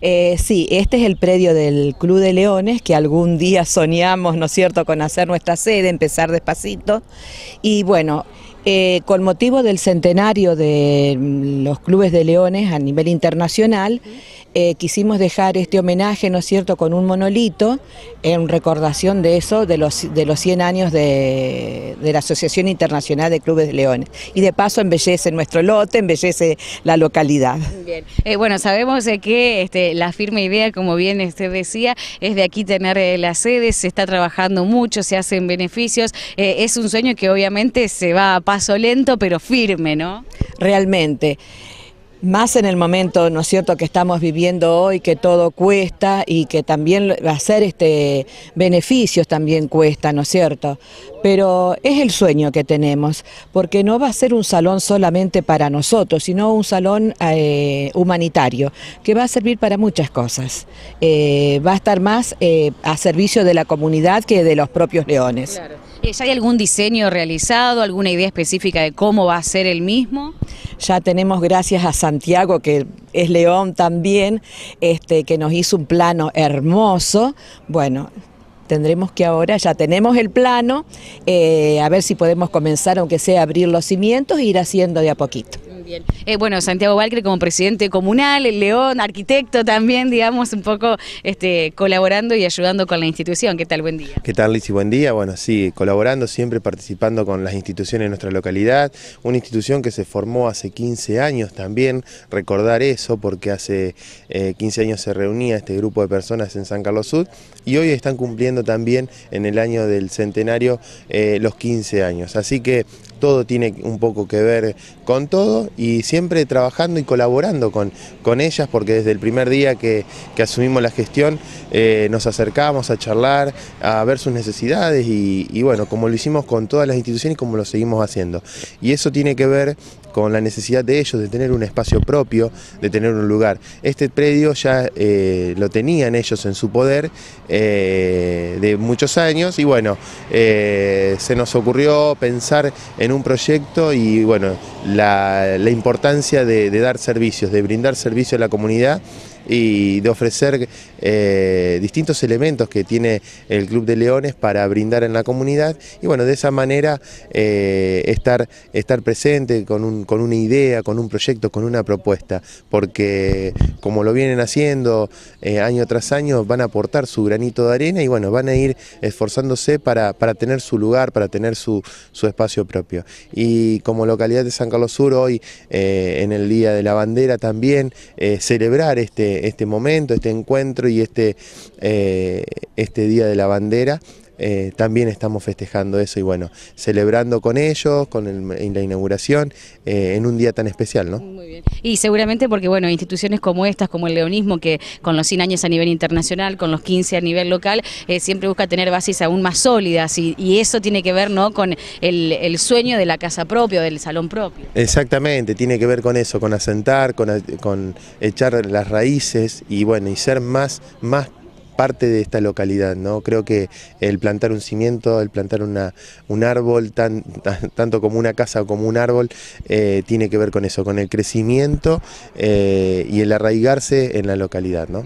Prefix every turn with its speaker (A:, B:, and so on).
A: Eh, sí, este es el predio del Club de Leones, que algún día soñamos, ¿no es cierto?, con hacer nuestra sede, empezar despacito. Y bueno, eh, con motivo del centenario de los clubes de leones a nivel internacional, eh, quisimos dejar este homenaje, ¿no es cierto?, con un monolito en recordación de eso, de los, de los 100 años de, la Asociación Internacional de Clubes de Leones. Y de paso embellece nuestro lote, embellece la localidad.
B: Bien. Eh, bueno, sabemos que este, la firme idea, como bien usted decía, es de aquí tener eh, la sede, se está trabajando mucho, se hacen beneficios. es un sueño que obviamente se va a paso lento, pero firme, ¿no?
A: Realmente más en el momento, ¿no es cierto?, que estamos viviendo hoy, que todo cuesta y que también hacer este beneficios también cuesta, ¿no es cierto? Pero es el sueño que tenemos, porque no va a ser un salón solamente para nosotros, sino un salón eh, humanitario, que va a servir para muchas cosas. Eh, va a estar más eh, a servicio de la comunidad que de los propios leones. Claro.
B: ¿Ya hay algún diseño realizado, alguna idea específica de cómo va a ser el mismo?
A: Ya tenemos gracias a Santiago, que es León también, este, que nos hizo un plano hermoso. Bueno, tendremos que ahora, ya tenemos el plano, eh, a ver si podemos comenzar, aunque sea abrir los cimientos e ir haciendo de a poquito.
B: Eh, bueno, Santiago Valcre como presidente comunal, el León, arquitecto también, digamos, un poco este, colaborando y ayudando con la institución. ¿Qué tal? Buen día.
C: ¿Qué tal, Lizy? Buen día. Bueno, sí, colaborando siempre, participando con las instituciones de nuestra localidad. Una institución que se formó hace 15 años también, recordar eso, porque hace 15 eh, años se reunía este grupo de personas en San Carlos Sud y hoy están cumpliendo también en el año del centenario eh, los 15 años. Así que todo tiene un poco que ver con todo y siempre trabajando y colaborando con, con ellas porque desde el primer día que, asumimos la gestión eh, nos acercamos a charlar, a ver sus necesidades y, bueno, como lo hicimos con todas las instituciones como lo seguimos haciendo. Y eso tiene que ver con la necesidad de ellos de tener un espacio propio, de tener un lugar. Este predio ya eh, lo tenían ellos en su poder eh, de muchos años y bueno, se nos ocurrió pensar en un proyecto y bueno, la, importancia de, de dar servicios, de brindar servicio a la comunidad y de ofrecer eh, distintos elementos que tiene el Club de Leones para brindar en la comunidad y bueno, de esa manera eh, estar, estar presente con, un, con una idea, con un proyecto, con una propuesta, porque como lo vienen haciendo eh, año tras año van a aportar su granito de arena y bueno, van a ir esforzándose para, para tener su lugar, para tener su, su, espacio propio. Y como localidad de San Carlos Sur hoy, en el Día de la Bandera también, celebrar este, este, momento, este encuentro y este, eh, este Día de la Bandera. Eh, también estamos festejando eso y bueno, celebrando con ellos, con la inauguración, eh, en un día tan especial, ¿no?
B: Muy bien. Y seguramente porque, bueno, instituciones como estas, como el leonismo, que con los 100 años a nivel internacional, con los 15 a nivel local, siempre busca tener bases aún más sólidas y, eso tiene que ver, ¿no?, con el, sueño de la casa propia, del salón propio.
C: Exactamente, tiene que ver con eso, con asentar, con, con echar las raíces y, bueno, y ser más, más parte de esta localidad. ¿no? Creo que el plantar un cimiento, el plantar una, un árbol, tan, tanto como una casa o como un árbol, eh, tiene que ver con eso, con el crecimiento eh, y el arraigarse en la localidad. ¿no?